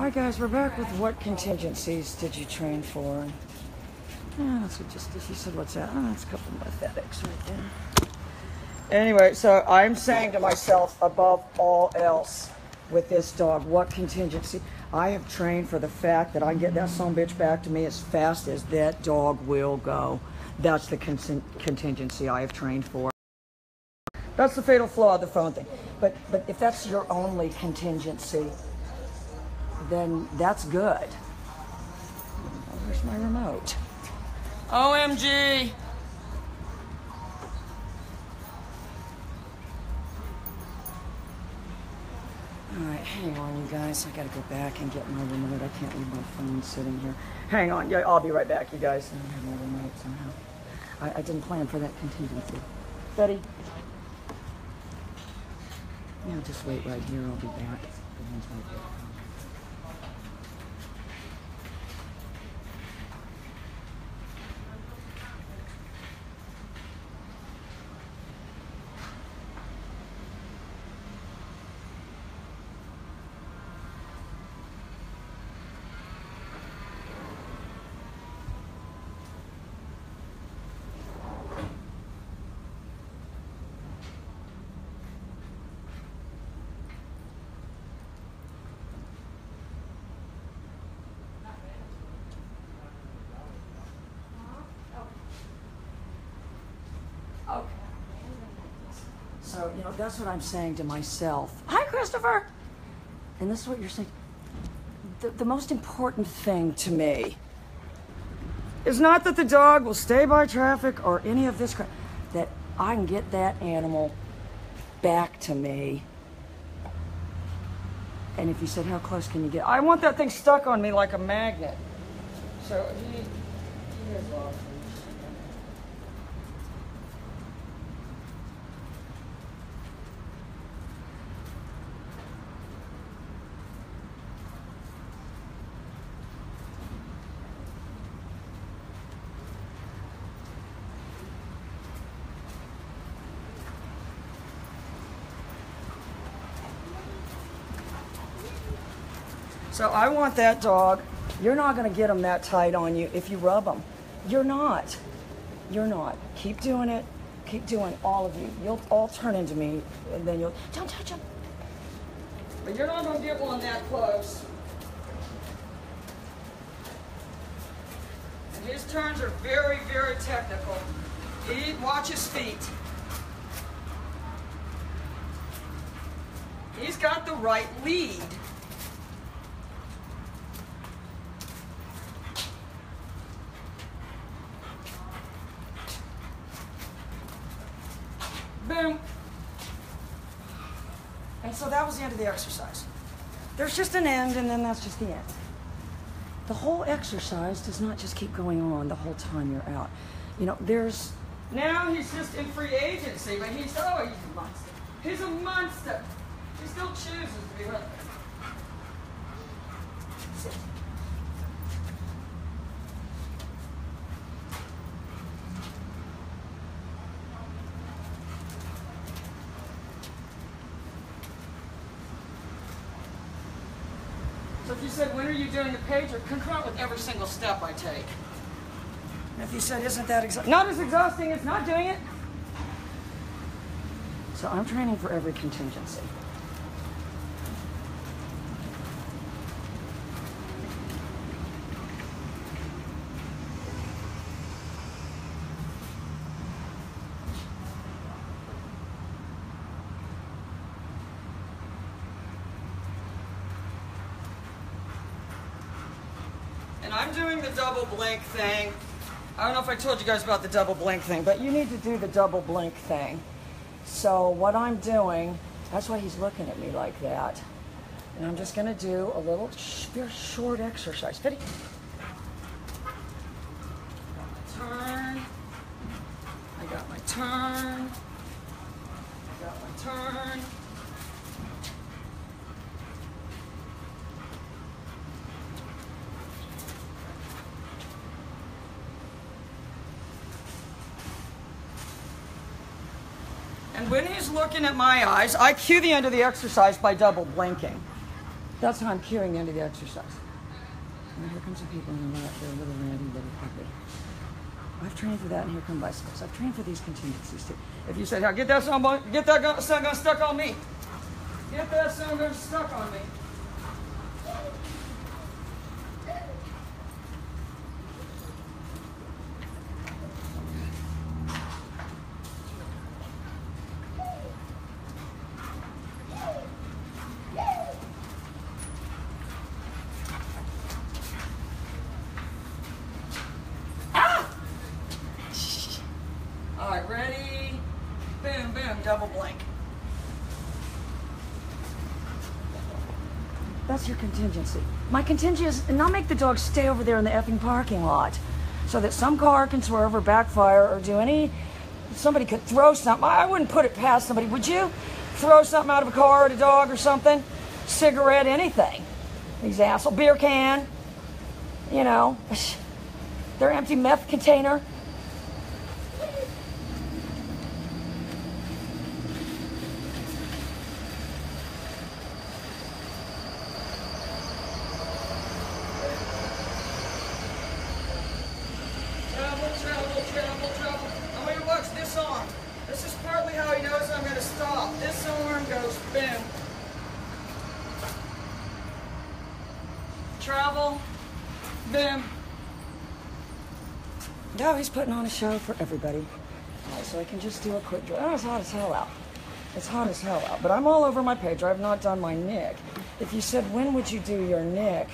Alright guys, we're back with what contingencies did you train for? Yeah, that's what just she said what's that? Oh, that's a couple of pathetics right there. Anyway, so I'm saying to myself, above all else, with this dog, what contingency? I have trained for the fact that I can get that son bitch back to me as fast as that dog will go. That's the con- contingency I have trained for. That's the fatal flaw of the phone thing. But but if that's your only contingency, then that's good. Where's my remote? OMG! Alright, hang on, you guys. I gotta go back and get my remote. I can't leave my phone sitting here. Hang on. Yeah, I'll be right back, you guys. I have my remote somehow. I, I didn't plan for that contingency. Betty? Yeah, just wait right here. I'll be back. So, that's what I'm saying to myself. Hi, Christopher! And this is what you're saying. The, the most important thing to me is not that the dog will stay by traffic or any of this crap, that I can get that animal back to me. And if you said, How close can you get? I want that thing stuck on me like a magnet. So he, he is. So I want that dog. You're not going to get him that tight on you if you rub him. You're not. You're not. Keep doing it. Keep doing all of you. You'll all turn into me, and then you'll don't touch him. But you're not going to get one that close. And his turns are very, very technical. He watch his feet. He's got the right lead. Boom. And so that was the end of the exercise. There's just an end, and then that's just the end. The whole exercise does not just keep going on the whole time you're out. You know, there's. Now he's just in free agency, but he's. Oh, he's a monster. He's a monster. He still chooses to be with me. Said, when are you doing the pager? Concurrent with every single step I take. And if you said, isn't that exa- not as exhausting as not doing it? So I'm training for every contingency. And I'm doing the double blink thing. I don't know if I told you guys about the double blink thing, but you need to do the double blink thing. So what I'm doing, that's why he's looking at me like that. And I'm just gonna do a little sh- very short exercise. Fitty. Turn. I got my turn. I got my turn. When he's looking at my eyes, I cue the end of the exercise by double blinking. That's how I'm curing into the exercise. And here comes some people in the lap. They're a little randy, little puppy. I've trained for that, and here come bicycles. I've trained for these contingencies too. If you say, "Now get that sun, get that gun, sun gun stuck on me," get that sun gun stuck on me. All right, ready? Boom, boom, double blink. That's your contingency. My contingency is not make the dog stay over there in the effing parking lot so that some car can swerve or backfire or do any. Somebody could throw something. I wouldn't put it past somebody, would you? Throw something out of a car at a dog or something? Cigarette, anything. These asshole beer can, you know, their empty meth container. Travel, travel, travel, travel. I want you to watch this arm. This is partly how he knows I'm going to stop. This arm goes boom. Travel, boom. No, he's putting on a show for everybody. Right, so I can just do a quick drive. Oh, it's hot as hell out. It's hot as hell out. But I'm all over my page. I've not done my nick. If you said, when would you do your nick?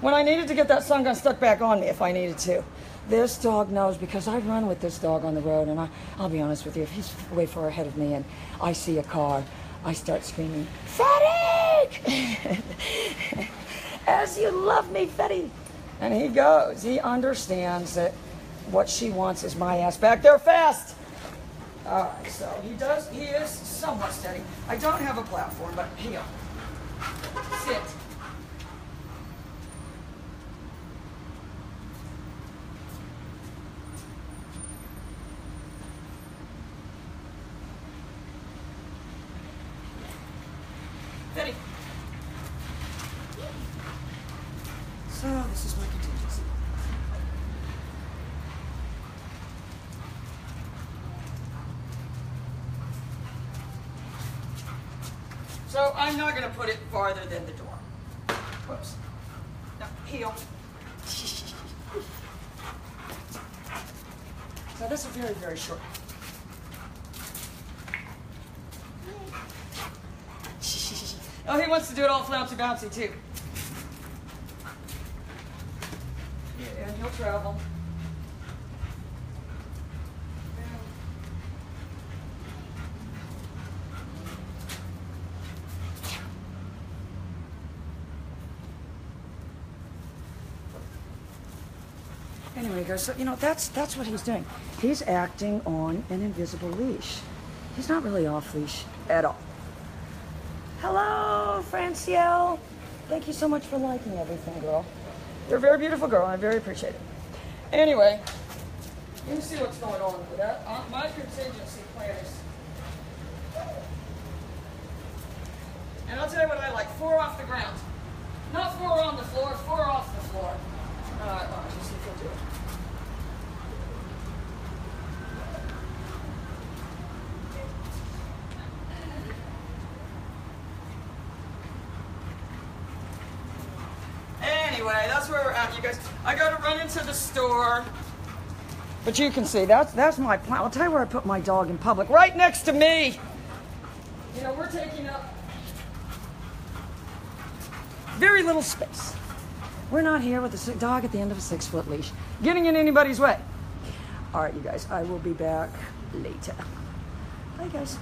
When I needed to get that sun gun stuck back on me if I needed to. This dog knows because I run with this dog on the road, and I, I'll be honest with you, if he's way far ahead of me and I see a car, I start screaming, Fetty! As you love me, Fetty! And he goes. He understands that what she wants is my ass back there fast. All right, so he does, he is somewhat steady. I don't have a platform, but heel. Sit. Steady. So this is my contingency. So I'm not going to put it farther than the door. Whoops. No, heel. So this is very, very short. Oh, he wants to do it all flouncy bouncy too. Yeah, and he'll travel. So you know that's that's what he's doing. He's acting on an invisible leash. He's not really off leash at all. Hello, Francielle. Thank you so much for liking everything, girl. You're a very beautiful girl, and I very appreciate it. Anyway, you see what's going on with that. Uh, my contingency plan is. And I'll tell you what I like four off the ground. Not four on the floor, four off the floor. Well, let's see if he'll do it. Anyway, that's where we're at, you guys. I got to run into the store. But you can see, that's that's my plan. I'll tell you where I put my dog in public. Right next to me. You know, we're taking up very little space. We're not here with a dog at the end of a six foot leash, getting in anybody's way. All right, you guys, I will be back later. Bye, guys.